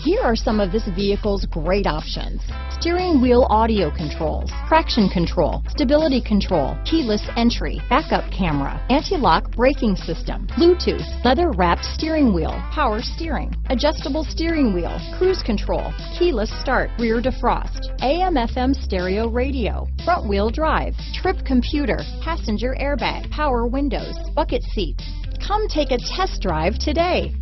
Here are some of this vehicle's great options. Steering wheel audio controls, traction control, stability control, keyless entry, backup camera, anti-lock braking system, Bluetooth, leather wrapped steering wheel, power steering, adjustable steering wheel, cruise control, keyless start, rear defrost, AM FM stereo radio, front wheel drive, trip computer, passenger airbag, power windows, bucket seats. Come take a test drive today.